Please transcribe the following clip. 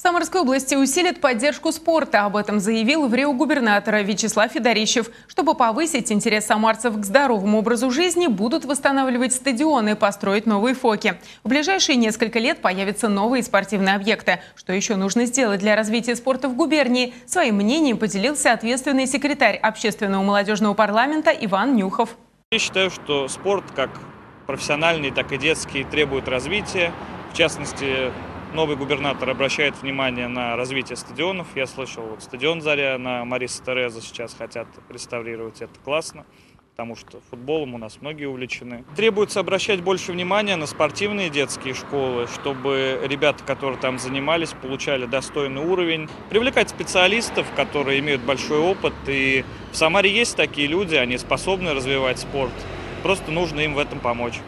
В Самарской области усилят поддержку спорта. Об этом заявил в Рио губернатора Вячеслав Федорищев. Чтобы повысить интерес самарцев к здоровому образу жизни, будут восстанавливать стадионы, построить новые фоки. В ближайшие несколько лет появятся новые спортивные объекты. Что еще нужно сделать для развития спорта в губернии? Своим мнением поделился ответственный секретарь общественного молодежного парламента Иван Нюхов. Я считаю, что спорт как профессиональный, так и детский требует развития. В частности, новый губернатор обращает внимание на развитие стадионов. Я слышал, вот стадион «Заря» на Мариса Тереза сейчас хотят реставрировать. Это классно, потому что футболом у нас многие увлечены. Требуется обращать больше внимания на спортивные детские школы, чтобы ребята, которые там занимались, получали достойный уровень. Привлекать специалистов, которые имеют большой опыт. И в Самаре есть такие люди, они способны развивать спорт. Просто нужно им в этом помочь.